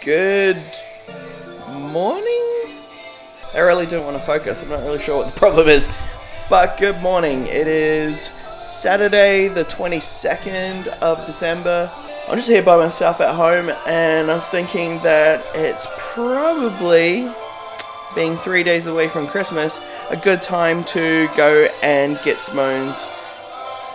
Good morning? I really don't want to focus. I'm not really sure what the problem is. But good morning. It is Saturday, the 22nd of December. I'm just here by myself at home, and I was thinking that it's probably, being three days away from Christmas, a good time to go and get Simone's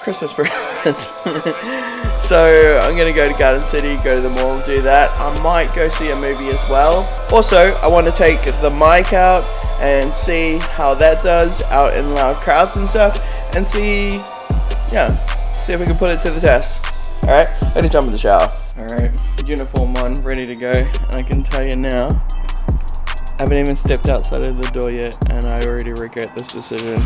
Christmas present. so I'm gonna go to Garden City, go to the mall, do that. I might go see a movie as well. Also, I want to take the mic out and see how that does out in loud crowds and stuff, and see, yeah, see if we can put it to the test. All right, let me jump in the shower. All right, uniform on, ready to go, and I can tell you now. I haven't even stepped outside of the door yet, and I already regret this decision.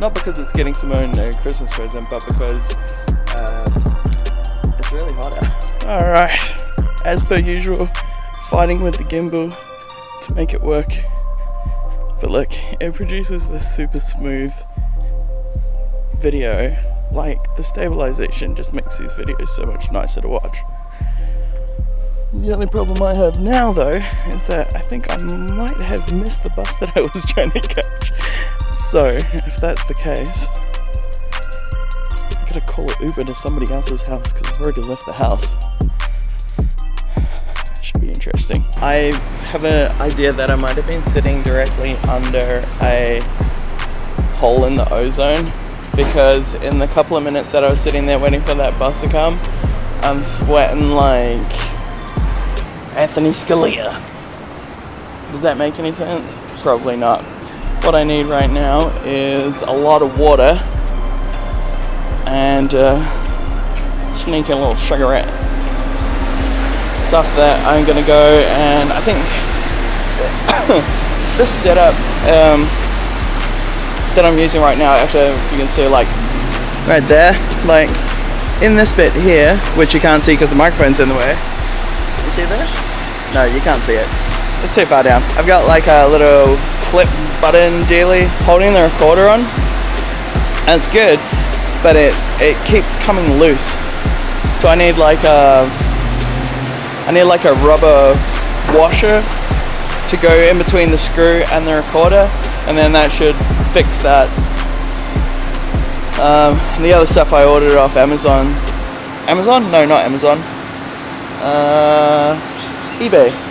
Not because it's getting Simone a Christmas present, but because uh, it's really hot out. Alright, as per usual, fighting with the gimbal to make it work. But look, it produces this super smooth video. Like, the stabilization just makes these videos so much nicer to watch. The only problem I have now though is that I think I might have missed the bus that I was trying to catch. So, if that's the case, I'm gonna call it Uber to somebody else's house because I've already left the house. Should be interesting. I have an idea that I might have been sitting directly under a hole in the ozone because in the couple of minutes that I was sitting there waiting for that bus to come, I'm sweating like Anthony Scalia. Does that make any sense? Probably not. What I need right now is a lot of water and uh, sneak a little sugarette. So after that, I'm gonna go and I think this setup um, that I'm using right now, actually, you can see like right there, like in this bit here, which you can't see because the microphone's in the way. You see that? No, you can't see it. It's too far down. I've got like a little clip button daily holding the recorder on. And it's good but it it keeps coming loose. So I need like a I need like a rubber washer to go in between the screw and the recorder and then that should fix that. Um, the other stuff I ordered off Amazon. Amazon? No not Amazon. Uh, eBay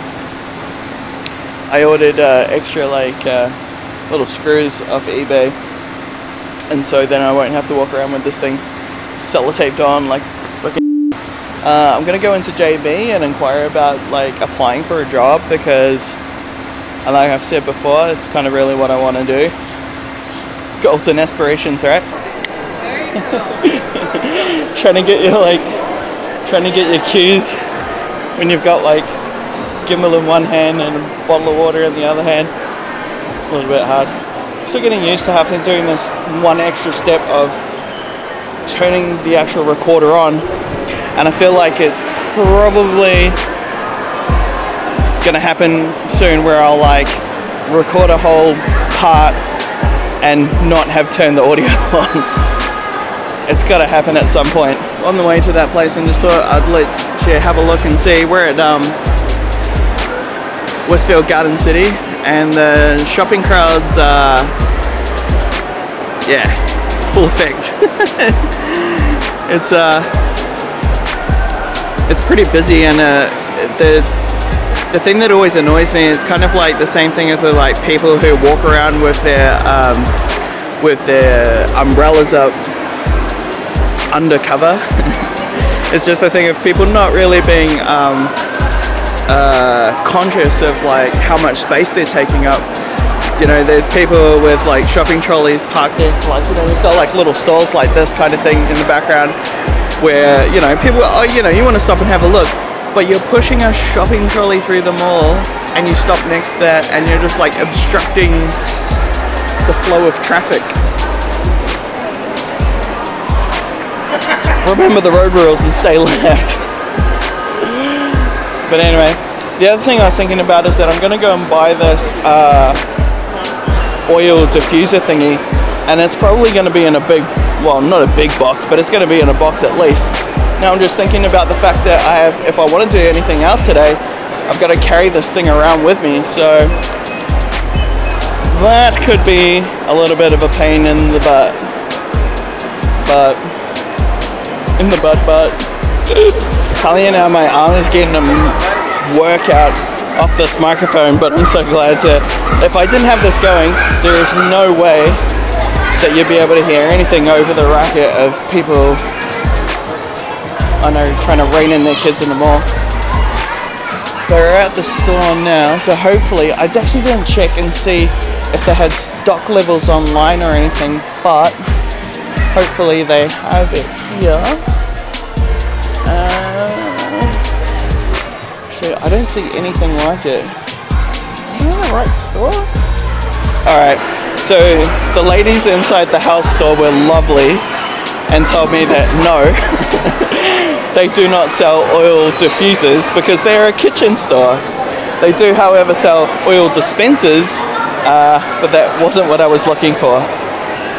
I ordered uh, extra like uh, little screws off eBay. And so then I won't have to walk around with this thing sellotaped on like fucking uh, I'm gonna go into JB and inquire about like applying for a job because like I've said before it's kind of really what I want to do. Goals and aspirations right? Trying to get your like trying to get your cues when you've got like gimbal in one hand and a bottle of water in the other hand. A little bit hard. Still getting used to having doing this one extra step of turning the actual recorder on. And I feel like it's probably gonna happen soon where I'll like record a whole part and not have turned the audio on. it's gotta happen at some point. On the way to that place and just thought I'd let you have a look and see where it um Westfield Garden City and the shopping crowds are, yeah, full effect. it's uh, it's pretty busy and uh, the the thing that always annoys me is kind of like the same thing as the like people who walk around with their um, with their umbrellas up undercover. it's just the thing of people not really being um, uh, conscious of like how much space they're taking up. You know, there's people with like shopping trolleys parked in, like you know, you've got like little stalls like this kind of thing in the background, where you know people, oh, you know, you want to stop and have a look, but you're pushing a shopping trolley through the mall, and you stop next to that, and you're just like obstructing the flow of traffic. Remember the road rules and stay left. But anyway, the other thing I was thinking about is that I'm going to go and buy this uh, oil diffuser thingy, and it's probably going to be in a big well, not a big box, but it's going to be in a box at least. Now I'm just thinking about the fact that I have, if I want to do anything else today, I've got to carry this thing around with me. So that could be a little bit of a pain in the butt. But in the butt, but you now, my arm is getting a workout off this microphone. But I'm so glad to. If I didn't have this going, there is no way that you'd be able to hear anything over the racket of people. I know trying to rein in their kids in the mall. They're at the store now, so hopefully I actually didn't check and see if they had stock levels online or anything, but hopefully they have it here. I don't see anything like it. Am I in the right store? Alright, so the ladies inside the house store were lovely and told me that no, they do not sell oil diffusers because they're a kitchen store. They do, however, sell oil dispensers, uh, but that wasn't what I was looking for.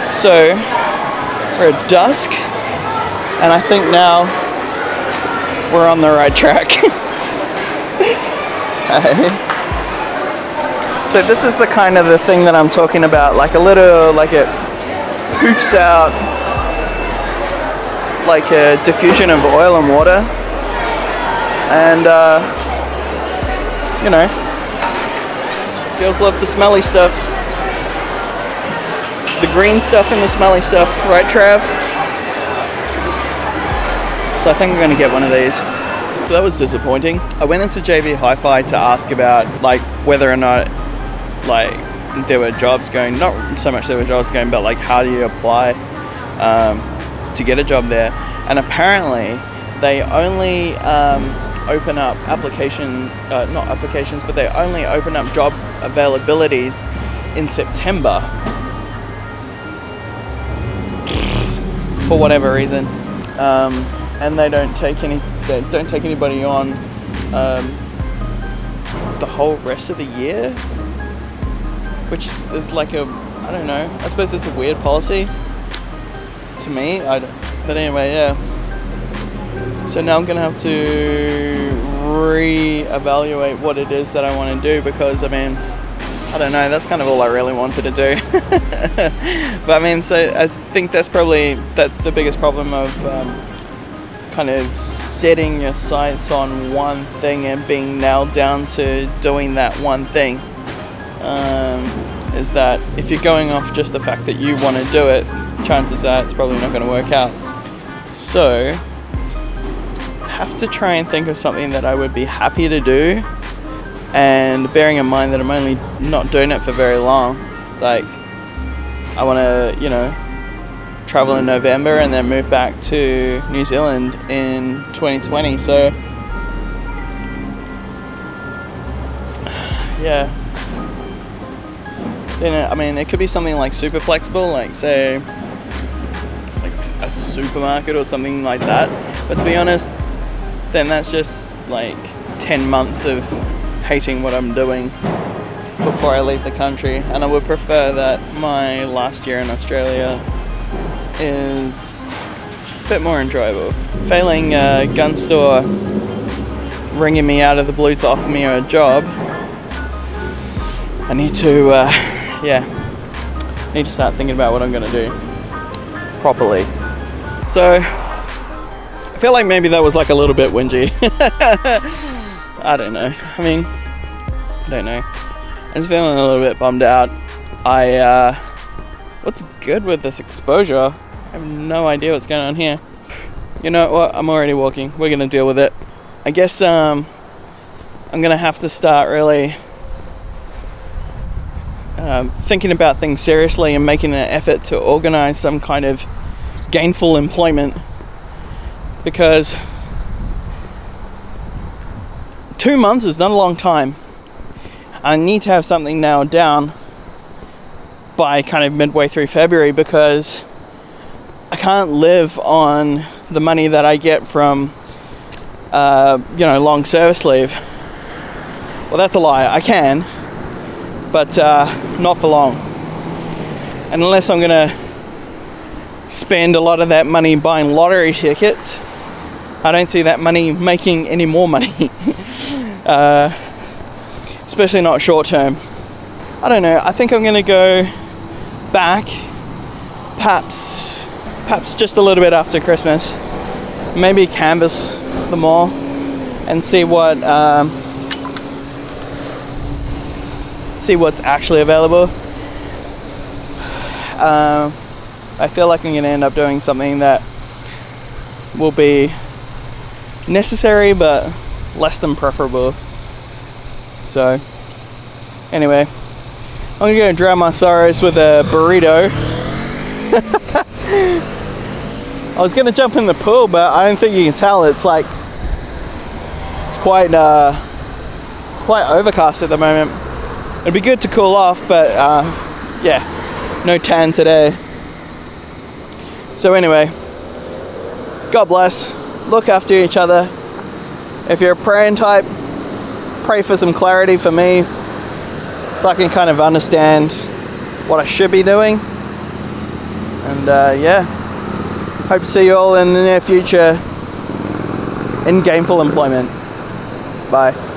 So we're at Dusk, and I think now we're on the right track. So this is the kind of the thing that I'm talking about, like a little, like it poofs out like a diffusion of oil and water. And, uh, you know, girls love the smelly stuff. The green stuff and the smelly stuff, right Trav? So I think I'm gonna get one of these. So that was disappointing. I went into JB Hi-Fi to ask about like whether or not like there were jobs going. Not so much there were jobs going, but like how do you apply um, to get a job there? And apparently they only um, open up application, uh, not applications, but they only open up job availabilities in September for whatever reason, um, and they don't take any, they don't take anybody on um, the whole rest of the year, which is, is like a, I don't know. I suppose it's a weird policy to me. I, but anyway, yeah. So now I'm gonna have to re-evaluate what it is that I want to do because I mean, I don't know. That's kind of all I really wanted to do. but I mean, so I think that's probably that's the biggest problem of um, kind of setting your sights on one thing and being nailed down to doing that one thing. Um, is that if you're going off just the fact that you want to do it, chances are it's probably not going to work out. So, have to try and think of something that I would be happy to do, and bearing in mind that I'm only not doing it for very long, like I want to, you know, travel in November and then move back to New Zealand in 2020. So, yeah. Then I mean, it could be something like super flexible, like say, like a supermarket or something like that. But to be honest, then that's just like 10 months of hating what I'm doing before I leave the country. And I would prefer that my last year in Australia is a bit more enjoyable. Failing a gun store ringing me out of the blue to offer me a job, I need to, uh, yeah, need to start thinking about what I'm gonna do properly. So, I feel like maybe that was like a little bit whingy. I don't know. I mean, I don't know. I'm just feeling a little bit bummed out. I, uh, what's good with this exposure? I have no idea what's going on here. You know what? I'm already walking. We're gonna deal with it. I guess, um, I'm gonna have to start really um, thinking about things seriously and making an effort to organize some kind of gainful employment because two months is not a long time. I need to have something nailed down by kind of midway through February because can't live on the money that I get from, uh, you know, long service leave. Well, that's a lie. I can, but uh, not for long. And unless I'm gonna spend a lot of that money buying lottery tickets. I don't see that money making any more money, uh, especially not short term. I don't know. I think I'm gonna go back, perhaps, perhaps just a little bit after Christmas. Maybe canvas the mall and see what um, see what's actually available. Um, I feel like I'm going to end up doing something that will be necessary but less than preferable. So, anyway, I'm to go drown my sorrows with a burrito. I was to jump in the pool, but I don't think you can tell. It's like it's quite uh, it's quite overcast at the moment. It'd be good to cool off, but uh, yeah, no tan today. So anyway, God bless. Look after each other. If you're a praying type, pray for some clarity for me, so I can kind of understand what I should be doing. And uh, yeah, hope to see you all in the near future in gainful employment. Bye.